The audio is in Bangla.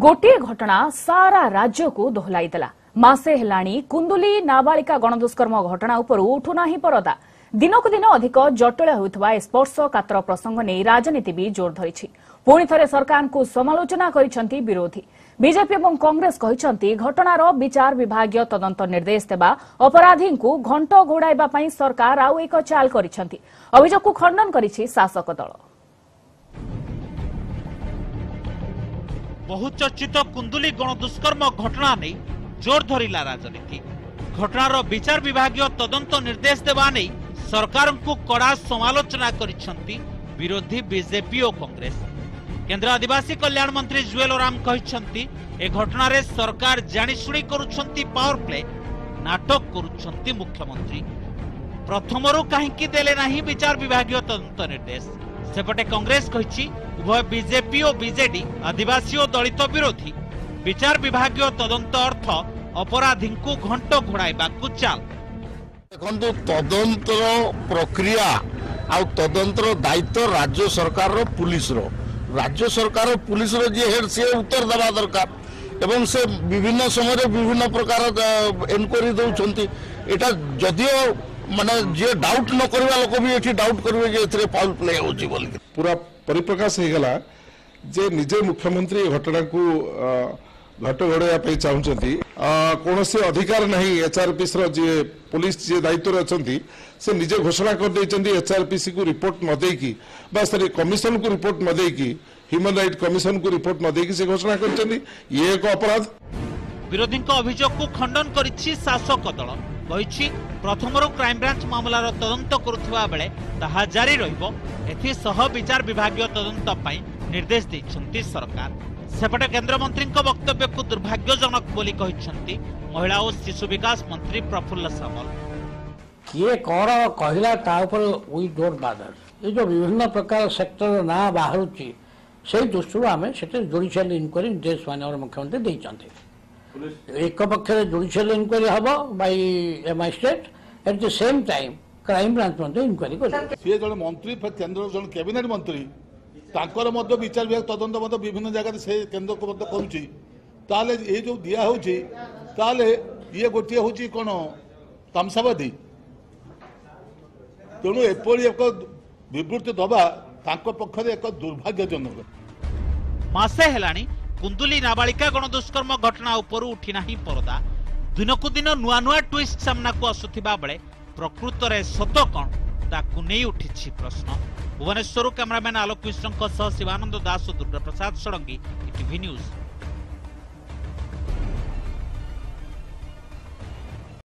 गोट घटना सारा राज्यको दला, मासे कुंदुली नाबालिका गणदुष्कर्म घटना उपदा दिनकु दिन अधिक जटिल प्रसंग ने राजनीति जोर को समालोचना समलोचना विरोधी विजेपिं कंग्रेस घटणार विचार विभागीय तदंत निर्देश अपराधी घण्ट घोडाइ सरकार आउँक चालि खंडन खन शासक दल বহুচর্চিত কুন্দুলি গণদুষ্কর্ম ঘটনা নেই জোর ধরিলা রাজনীতি ঘটনার বিচার বিভাগীয় তদন্ত নির্দেশ দেওয়া নেই সরকার কড়া সমালোচনা করেছেন বিরোধী বিজেপি ও কংগ্রেস কেন্দ্র আদিবাসী কল্যাণ মন্ত্রী জুয়েল ওরাম କହିଛନ୍ତି এ ঘটনার সরকার জাশুড়ি କରୁଛନ୍ତି পাওয়ার প্লে নাটক କରୁଛନ୍ତି মুখ্যমন্ত্রী ପ୍ରଥମରୁ କାହିଁକି দেলে না বিচার বিভাগীয় তদন্ত নির্দেশ সেপটে কংগ্রেস କହିଛି উভয় বিজেপি ও বিজেডি আদিবাসী ও দলিত বিরোধী বিচার বিভাগীয় তদন্ত অর্থ অপরাধী ঘণ্ট ঘোড়াইবা চাল দেখুন তদন্ত প্রক্রিয়া আউ তদন্তর দায়িত্ব রাজ্য সরকার পুলিশ রাজ্য সরকার পুলিশ রেড সে উত্তর দেওয়া দরকার এবং সে বিভিন্ন সময় বিভিন্ন প্রকার এনকোয়ারি দৌঁচান এটা যদিও মানে যে ডাউট ন লোক বি এটি ডাউট করবে যে এতে ফাউল প্লে হচ্ছে বলি পুরা ପରିପ୍ରକାଶ ହୋଇଗଲା ଯେ ନିଜେ ମୁଖ୍ୟମନ୍ତ୍ରୀ ଏ ଘଟଣାକୁ ଘଟ ଘୋଡ଼ାଇବା ପାଇଁ ଚାହୁଁଛନ୍ତି କୌଣସି ଅଧିକାର ନାହିଁ ଏଚ୍ଆର୍ପିସିର ଯିଏ ପୋଲିସ ଯିଏ ଦାୟିତ୍ୱରେ ଅଛନ୍ତି ସେ ନିଜେ ଘୋଷଣା କରିଦେଇଛନ୍ତି ଏଚ୍ଆର୍ପିସିକୁ ରିପୋର୍ଟ ନ ଦେଇକି ବା ସରି କମିଶନକୁ ରିପୋର୍ଟ ନ ଦେଇକି ହ୍ୟୁମାନ୍ ରାଇଟ୍ କମିଶନକୁ ରିପୋର୍ଟ ନ ଦେଇକି ସେ ଘୋଷଣା କରିଛନ୍ତି ଇଏ ଏକ ଅପରାଧ ବିରୋଧୀଙ୍କ ଅଭିଯୋଗକୁ ଖଣ୍ଡନ କରିଛି ଶାସକ ଦଳ କହିଛି ପ୍ରଥମରୁ କ୍ରାଇମବ୍ରାଞ୍ଚ ମାମଲାର ତଦନ୍ତ କରୁଥିବା ବେଳେ ତାହା ଜାରି ରହିବ ଏଥିସହ ବିଚାର ବିଭାଗୀୟ ତଦନ୍ତ ପାଇଁ ନିର୍ଦ୍ଦେଶ ଦେଇଛନ୍ତି ସରକାର ସେପଟେ କେନ୍ଦ୍ରମନ୍ତ୍ରୀଙ୍କ ବକ୍ତବ୍ୟକୁ ଦୁର୍ଭାଗ୍ୟଜନକ ବୋଲି କହିଛନ୍ତି ମହିଳା ଓ ଶିଶୁ ବିକାଶ ମନ୍ତ୍ରୀ ପ୍ରଫୁଲ୍ଲ ସାମଲ କିଏ କ'ଣ କହିଲା ତା ଉପରେ ୱି ଡୋଣ୍ଟ ବାଦର ଏ ଯେଉଁ ବିଭିନ୍ନ ପ୍ରକାର ସେକ୍ଟରର ନାଁ ବାହାରୁଛି ସେଇ ଦୃଷ୍ଟିରୁ ଆମେ ସେଠି ଜୁଡ଼ିସିଆଲ ଇନକ୍ୱାରି ନିର୍ଦ୍ଦେଶ ମାନଙ୍କର ମୁଖ୍ୟମନ୍ତ୍ରୀ ଦେଇଛନ୍ତି ଏକ ପକ୍ଷରେ ଜୁଡ଼ିସିଆଲ ଇନକ୍ୱାରି ହେବ by a magistrate at the same time crime branch ମଧ୍ୟ ଇନକ୍ୱାରି କରିବେ ସିଏ ଜଣେ ମନ୍ତ୍ରୀ କେନ୍ଦ୍ରର ଜଣେ କ୍ୟାବିନେଟ୍ ମନ୍ତ୍ରୀ ତାଙ୍କର ମଧ୍ୟ ବିଚାର ବିଭାଗ ତଦନ୍ତ ମଧ୍ୟ ବିଭିନ୍ନ ଜାଗାରେ ସେ କେନ୍ଦ୍ରକୁ ମଧ୍ୟ କରୁଛି ତାହେଲେ ଏ ଯେଉଁ ଦିଆ ହେଉଛି ତାହେଲେ ଇଏ ଗୋଟିଏ ହେଉଛି କ'ଣ ତାମସାବାଦୀ ତେଣୁ ଏଭଳି ଏକ ବିବୃତ୍ତି ଦେବା ତାଙ୍କ ପକ୍ଷରେ ଏକ ଦୁର୍ଭାଗ୍ୟଜନକ ମାସେ ହେଲାଣି କୁନ୍ଦୁଲି ନାବାଳିକା ଗଣଦୁଷ୍କର୍ମ ଘଟଣା ଉପରୁ ଉଠି ନାହିଁ ପରଦା ଦିନକୁ ଦିନ ନୂଆ ନୂଆ ଟ୍ୱିଷ୍ଟ ସାମ୍ନାକୁ ଆସୁଥିବା ବେଳେ ପ୍ରକୃତରେ ସତ କ'ଣ ତାକୁ ନେଇ ଉଠିଛି ପ୍ରଶ୍ନ ଭୁବନେଶ୍ୱରରୁ କ୍ୟାମେରାମ୍ୟାନ୍ ଆଲୋକ ମିଶ୍ରଙ୍କ ସହ ଶିବାନନ୍ଦ ଦାସ ଓ ଦୁର୍ଗାପ୍ରସାଦ ଷଡ଼ଙ୍ଗୀ ଇଟିଭି ନ୍ୟୁଜ୍